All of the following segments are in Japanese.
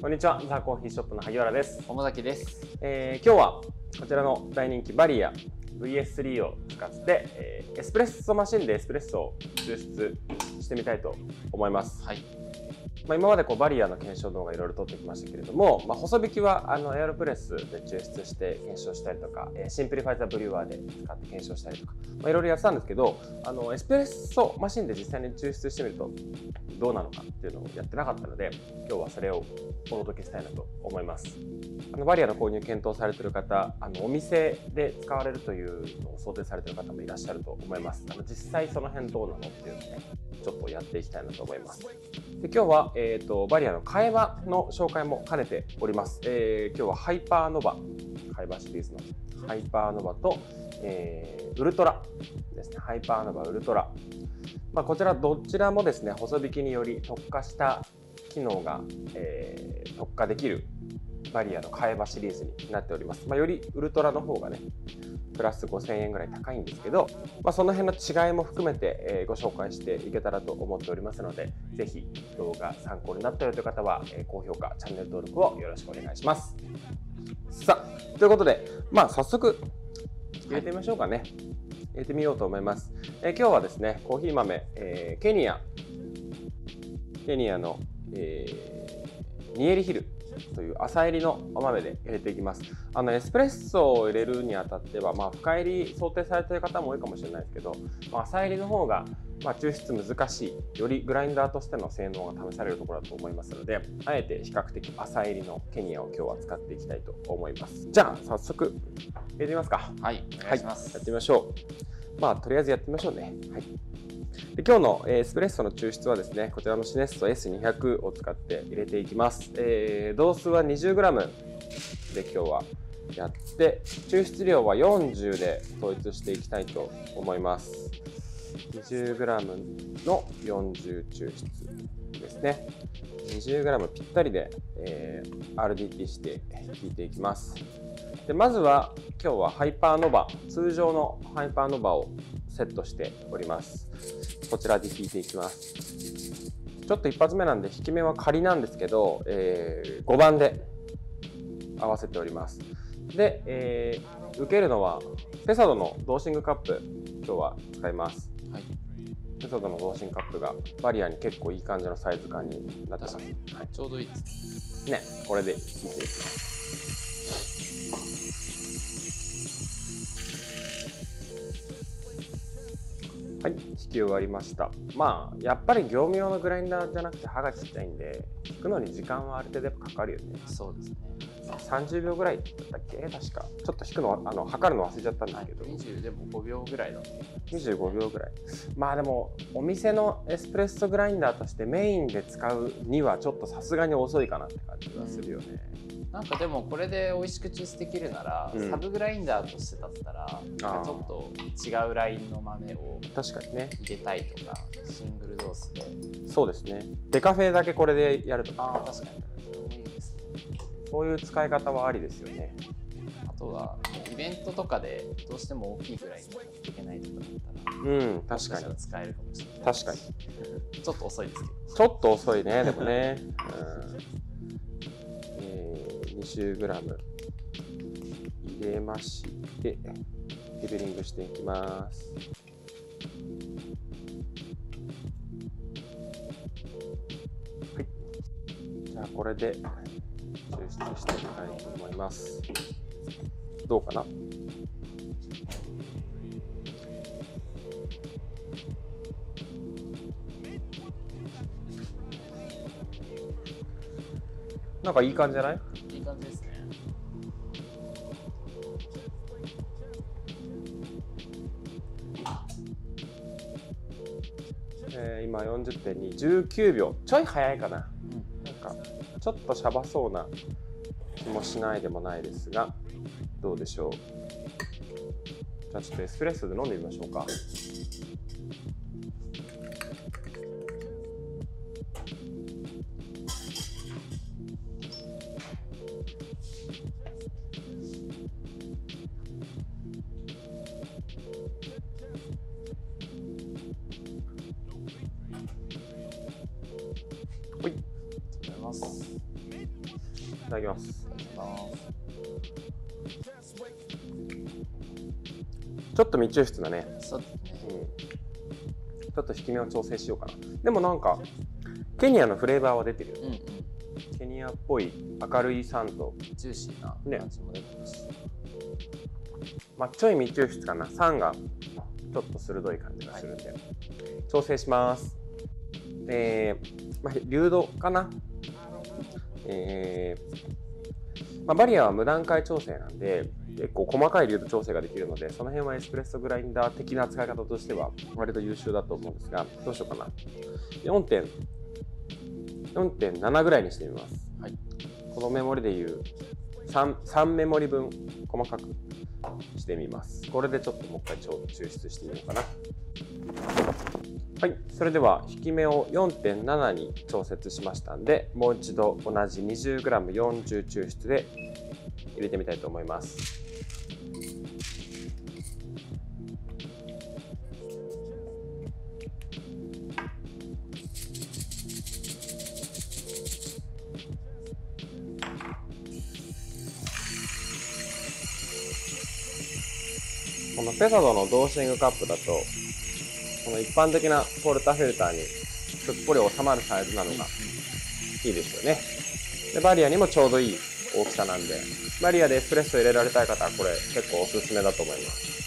こんにちは、ザ・コーヒーショップの萩原です。桃崎です。えー今日はこちらの大人気バリア VS3 を使って、えーエスプレッソマシンでエスプレッソを抽出してみたいと思います。はい。まあ、今までこうバリアの検証動画いろいろ撮ってきましたけれども、まあ、細挽きはあのエアロプレスで抽出して検証したりとか、えー Simplify the Brewer で使って検証したりとか、まあ、いろいろやってたんですけどあのエスプレッソマシンで実際に抽出してみるとどうなのかっていうのをやってなかったので今日はそれをお届けしたいなと思います。あのバリアの購入検討されてる方あのお店で使われるというのを想定されてる方もいらっしゃると思います。あの実際その辺どうなのっていうのをねちょっとやっていきたいなと思います。で今日は、えー、とバリアの替え刃の紹介も兼ねております、えー今日はハイパーノバ。替え刃シリーズのハイパーノバと、えーウルトラですね。ハイパーノバウルトラ、まあ、こちらどちらもですね細引きにより特化した機能が、えー特化できるバリアの替え刃シリーズになっております、まあ、よりウルトラの方がねプラス5000円ぐらい高いんですけど、まあ、その辺の違いも含めて、えーご紹介していけたらと思っておりますのでぜひ動画参考になったよという方は、えー高評価チャンネル登録をよろしくお願いします。さあということでまあ早速入れてみましょうかね、入れてみようと思います、えー今日はですねコーヒー豆、えーケニア。ケニアの、えーニエリヒル。という浅入りのお豆で入れていきますあのエスプレッソを入れるにあたっては、まあ、深入り想定されている方も多いかもしれないですけど、まあ、浅入りの方が、まあ、抽出難しいよりグラインダーとしての性能が試されるところだと思いますのであえて比較的浅入りのケニアを今日は使っていきたいと思いますじゃあ早速入れてみますかはい。お願いします。やってみましょう。まあ、とりあえずやってみましょうね。はい。で今日の、えーエスプレッソの抽出はですね、こちらのシネスト S200 を使って入れていきます。えー、同数は 20g で今日はやって、抽出量は40で統一していきたいと思います。20g の40抽出ですね。20g ぴったりで、えー RDT して引いていきます。でまずは今日はハイパーノバ通常のハイパーノバをセットしております。こちらで弾いていきます。ちょっと一発目なんで弾き目は仮なんですけど、え5番で合わせております。で、えー受けるのはペサドのドーシングカップ今日は使います。はい。ペサドのドーシングカップがバリアに結構いい感じのサイズ感になってます、はい、ちょうどいいです。ねこれで弾いていきますはい、引き終わりました。まあ、やっぱり業務用のグラインダーじゃなくて刃がちっちゃいんで、引くのに時間はある程度やっぱかかるよね。そうですね。30秒ぐらいだったっけ？確か。ちょっと引くのは、あの、測るの忘れちゃったんですけど、20でも5秒ぐらいだと。25秒ぐらい。まあでも、お店のエスプレッソグラインダーとしてメインで使うにはちょっとさすがに遅いかなって感じがするよね。なんかでもこれで美味しく抽出できるなら、うんサブグラインダーとしてだったら、なんかちょっと違うラインの豆を確かにね。入れたいとか、シングルドースで。そうですね。デカフェだけこれでやるとか、ああ、確かに。いいですね。そういう使い方はありですよね。あとは、イベントとかでどうしても大きいぐらいにやっていけないとかだったら、うん、確かに。使えるかもしれない。確かに。ちょっと遅いですけど。ちょっと遅いね、でもね。うんえー、20g 入れまして、リベリングしていきます。はい。じゃあ、これで抽出していきたいと思います。どうかな？なんかいい感じじゃない？40.219秒ちょい早いかな、うん、なんかちょっとしゃばそうな気もしないでもないですがどうでしょう。じゃあちょっとエスプレッソで飲んでみましょうか。と未抽出だね。そう。うん。ちょっと引き目を調整しようかな。でもなんかケニアのフレーバーは出てるよ。うんうん。ケニアっぽい明るい酸と、ジューシーなね。感じも出てます。し、まあ、ちょい未抽出かな。酸がちょっと鋭い感じがするんで、調整します。えーまあ、流動かな。えーまあ、バリアは無段階調整なんで結構細かい流動調整ができるのでその辺はエスプレッソグラインダー的な使い方としては割と優秀だと思うんですがどうしようかな。4点。4.7ぐらいにしてみます、はい。このメモリでいう 3, 3メモリ分細かくしてみます。これでちょっともう一回ちょ抽出してみようかな。はい。それでは引き目を4.7に調節しましたんでもう一度同じ 20g40 抽出で入れてみたいと思いますこのペサドのドーシングカップだとこの一般的なポルタフィルターにすっぽり収まるサイズなのがいいですよね。でバリアにもちょうどいい大きさなんでバリアでエスプレッソ入れられたい方はこれ結構おすすめだと思います。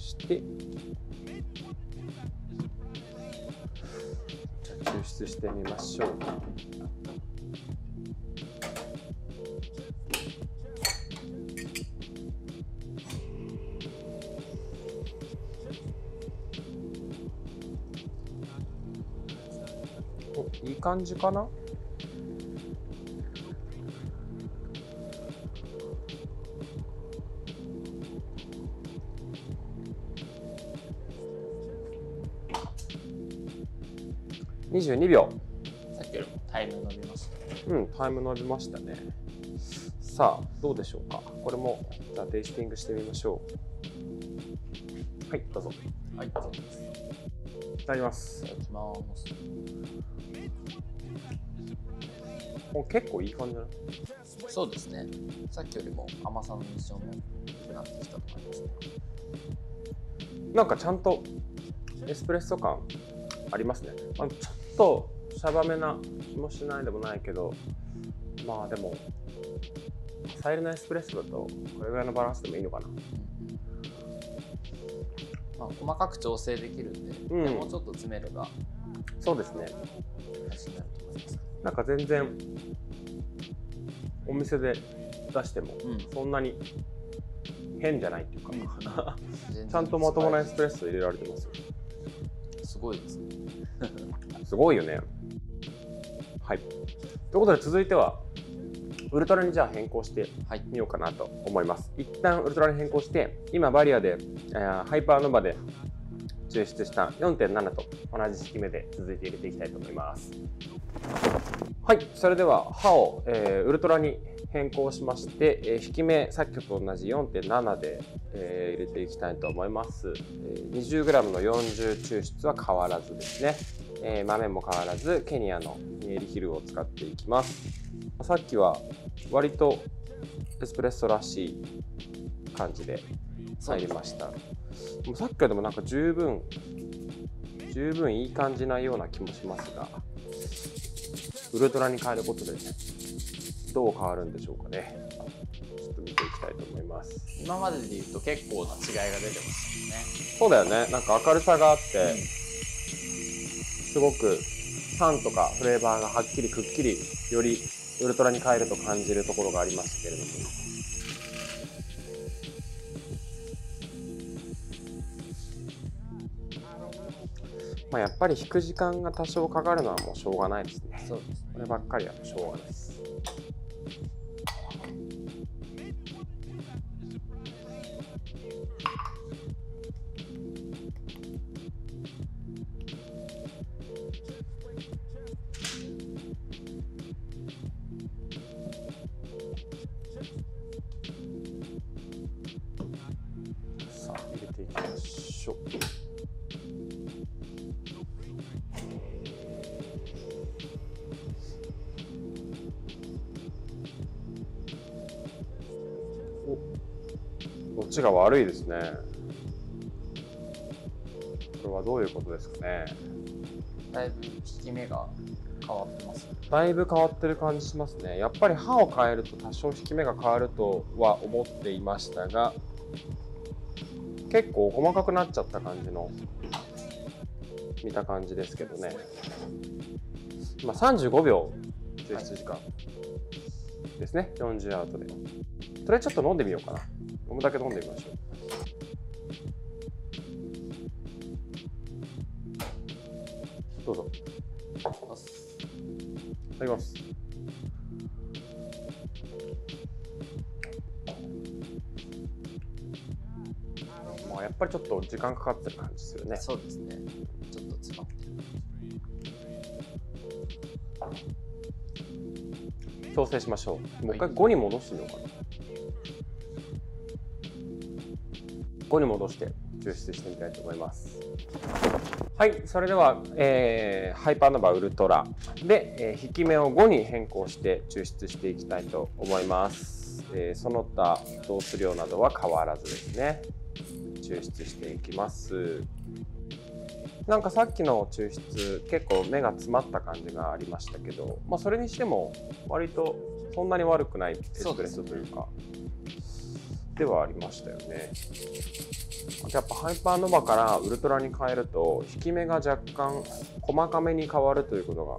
して抽出してみましょう。いい感じかな？22秒。さっきよりもタイム伸びましたね。うんタイム伸びましたね。さあどうでしょうか？これもじゃあテイスティングしてみましょう。はいどうぞ。はいいただきます。いただきます。お結構いい感じだなそうですね。さっきよりも甘さの印象も良くなってきたと思いますね。なんかちゃんとエスプレッソ感ありますね、まあ、ちょっとシャバめな気もしないでもないけどまあでもサイルのエスプレッソだとこれぐらいのバランスでもいいのかな。まあ、細かく調整できるんで、うん。でもうちょっと詰めればそうですね。なんか全然お店で出してもうん、そんなに変じゃないっていうか、全然。ちゃんとまともなエスプレッソ入れられてますよ。すごいですね。すごいよね。はい。ということで続いてはウルトラにじゃあ変更してはい。みようかなと思います。一旦ウルトラに変更して今バリアで、えーハイパーノバで抽出した4.7と同じ式目で続いて入れていきたいと思います。はい。それでは刃を、えーウルトラに変更しまして、えー引き目さっきと同じ4.7で、えー入れていきたいと思います、えー 20g の40抽出は変わらずですね、えー豆も変わらずケニアのニエリヒルを使っていきます。さっきは割とエスプレッソらしい感じで入りました、もうさっきからでもなんか十分十分いい感じなような気もしますがウルトラに変えることでどう変わるんでしょうかね。ちょっと見ていきたいと思います。今までで言うと結構な違いが出てますそうだよね。なんか明るさがあってすごく酸とかフレーバーがはっきりくっきりよりウルトラに変えると感じるところがありますけれども。まあやっぱり弾く時間が多少かかるのはもうしょうがないですね。ね。そうですこればっかりはしょうがないですちが悪いですね。これはどういうことですかね。だいぶ引き目が変わってます。だいぶ変わってる感じしますね。やっぱり刃を変えると多少引き目が変わるとは思っていましたが結構細かくなっちゃった感じの見た感じですけどね。まあ35秒抽出時間ですね、40アウトで。それちょっと飲んでみようかな。飲むだけ飲んでみましょう。どうぞ。いただきます。まあやっぱりちょっと時間かかってる感じするね。そうですね。ちょっと詰まってる。調整しましょう。もう一回5に戻してみようかな、5に戻して抽出してみたいと思います。はいそれでは、えーハイパーノバウルトラ。で、えー引き目を5に変更して抽出していきたいと思います、えーその他同数量などは変わらずですね。抽出していきます。なんかさっきの抽出結構目が詰まった感じがありましたけど、まあ、それにしても割とそんなに悪くないエスプレッソというか。ではありましたよね。やっぱハイパーノバからウルトラに変えると引き目が若干細かめに変わるということが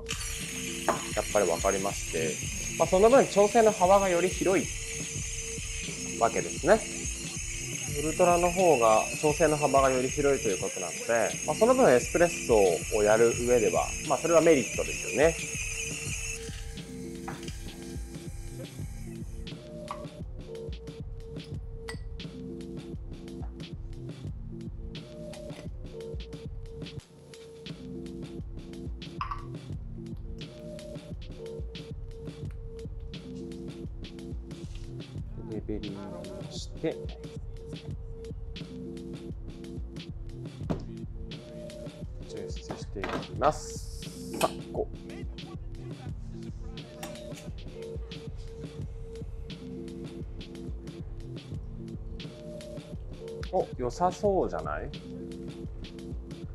やっぱり分かりまして、まあ、その分調整の幅がより広いわけですね。ウルトラの方が調整の幅がより広いということなので、まあ、その分エスプレッソをやる上では、まあ、それはメリットですよね。をして抽出していきます。さあ、こう。お、良さそうじゃない？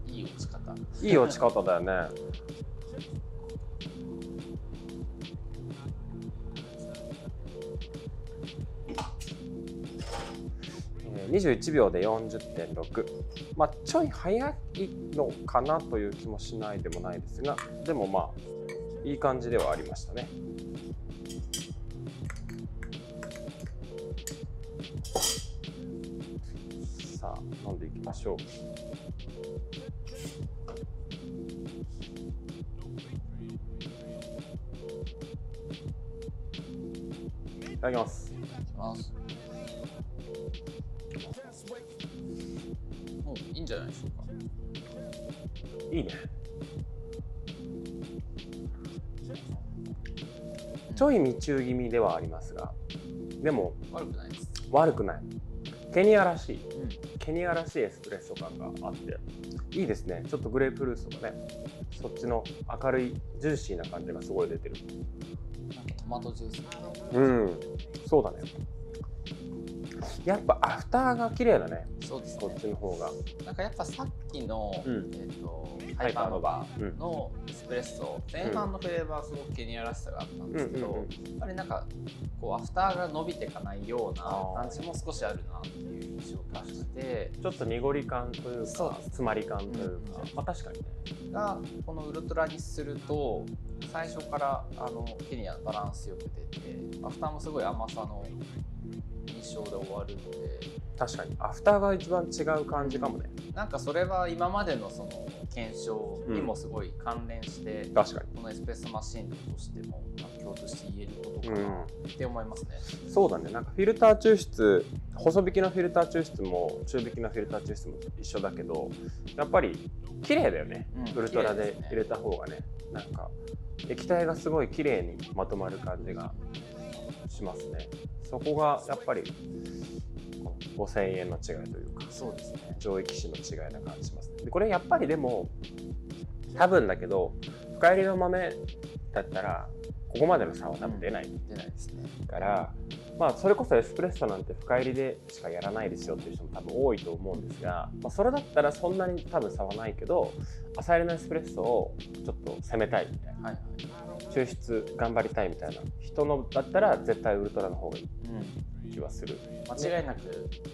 いい落ち方いい落ち方だよね。21秒で40.6まあちょい早いのかなという気もしないでもないですがでもまあいい感じではありましたね。さあ飲んでいきましょう。いただきます。いきます。も。ういいんじゃないでしょうか。いいね。ちょい未中気味ではありますが。でも悪くないです。悪くない。ケニアらしい。うん。ケニアらしいエスプレッソ感があって。いいですね。ちょっとグレープフルーツとかね。そっちの明るいジューシーな感じがすごい出てる。なんかトマトジュースみたいな。うん。そうだねやっぱアフターが綺麗だね。そうですね。こっちの方が。なんかやっぱさっきの、うん。えっ、とハイパーノバうんのエスプレッソ。前半のフレーバーすごくケニアらしさがあったんですけど、うんうんうんやっぱりなんかこうアフターが伸びていかないような感じも少しあるなっていう印象がして。ちょっと濁り感というか詰まり感というか、うんまあ確かにね。がこのウルトラにすると最初からあのケニアバランスよく出てアフターもすごい甘さの印象で終わるので。確かに。アフターが一番違う感じかもね。なんかそれは今までのその検証にもすごい関連して、確かに。このエスプレッソマシンとしてもまあ共通して言えることかなって思いますね。そうだね。なんかフィルター抽出細引きのフィルター抽出も中引きのフィルター抽出も一緒だけどやっぱり綺麗だよね、うんウルトラで入れた方がね。なんか液体がすごい綺麗にまとまる感じがしますねそこがやっぱり5000円の違いというかそうですね。上液紙の違いな感じしますでこれやっぱりでも多分だけど深入りの豆だったらここまでの差は多分出ない。出ないですね。から、まあ、それこそエスプレッソなんて深入りでしかやらないですよっていう人も多分多いと思うんですが、まあ、それだったらそんなに多分差はないけど浅入りのエスプレッソをちょっと攻めたいみたいなはいはい。抽出頑張りたいみたいな人のだったら絶対ウルトラの方がいい。うん気はする。間違いなく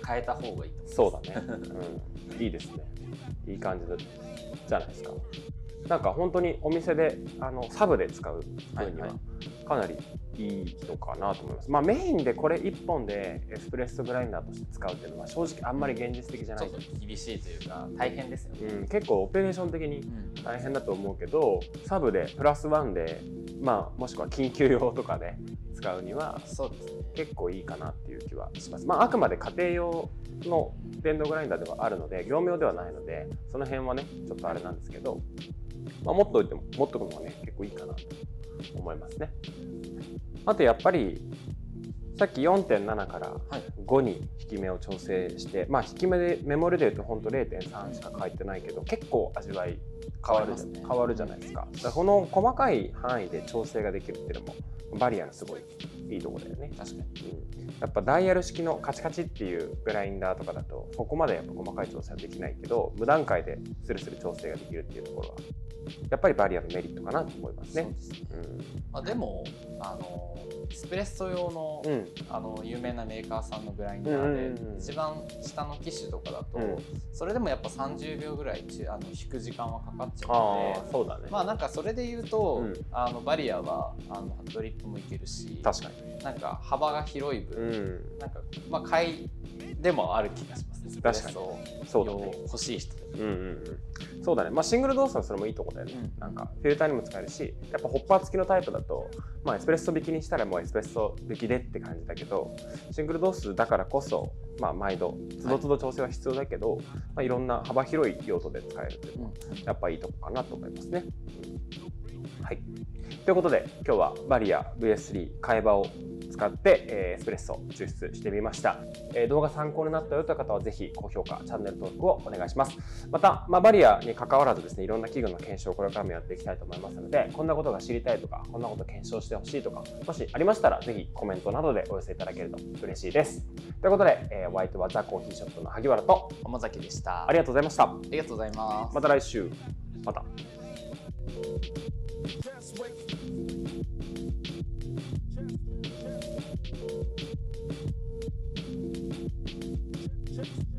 変えた方がいいと思います。そうだね、うん、いいですね。いい感じだじゃないですかなんか本当にお店であのサブで使う分にははいかなりいいのかなと思います、まあメインでこれ1本でエスプレッソグラインダーとして使うっていうのは正直あんまり現実的じゃない。ちょっと厳しいというか大変ですよね、うん、結構オペレーション的にうん。大変だと思うけどサブでプラスワンで、まあ、もしくは緊急用とかで使うにはそうですね。結構いいかなっていう気はします。まあ、あくまで家庭用の電動グラインダーではあるので業務用ではないのでその辺はねちょっとあれなんですけど、まあ、持っておいても持っておくのがね結構いいかなと思いますね。あとやっぱりさっき4.7からはい。5に引き目を調整して、まあ引き目でメモリで言うと本当0.3しか書いてないけど結構味わい変わる変わね。変わるじゃないですか。だからこの細かい範囲で調整ができるっていうのもバリアのすごいいいところだよね。確かに。うん。やっぱダイヤル式のカチカチっていうグラインダーとかだとそこまでやっぱ細かい調整はできないけど無段階でスルスル調整ができるっていうところはやっぱりバリアのメリットかなと思いますね。そうですね。まあ、でもあのエスプレッソ用の,、うん、うんあの有名なメーカーさんのグラインダーで一番下の機種とかだと、うん。それでもやっぱ30秒ぐらいちあの挽く時間はかかっちゃうあのであそうだね。まあなんかそれで言うと、うん。あのバリアはあのドリップもいけるし確かに。なんか幅が広い分、うん、なんかまあ買いでもある気がしますね。確かに。そうだね。用欲しい人うんうんうん、そうだね、まあ、シングル動作はそれもいいとこだよね、うんなんかフィルターにも使えるしやっぱホッパー付きのタイプだと、まあ、エスプレッソ引きにしたらもうエスプレッソ引きでって感じだけどシングル動数だからこそ、まあ、毎度つどつど調整は必要だけど、いまあ、いろんな幅広い用途で使えるっていうのはやっぱいいとこかなと思いますね。うんはい、ということで今日はバリア VS3 替え刃を使って、えーエスプレッソ抽出してみました、えー動画参考になったよという方はぜひ高評価チャンネル登録をお願いします。また、まあ、バリアに関わらずですねいろんな器具の検証をこれからもやっていきたいと思いますのでこんなことが知りたいとかこんなこと検証してほしいとかもしありましたらぜひコメントなどでお寄せいただけると嬉しいです。ということで、えーお相手はザ・コーヒーショップの萩原と浜崎でした。ありがとうございました。ありがとうございます。また来週。また Just wait. Just, just. just.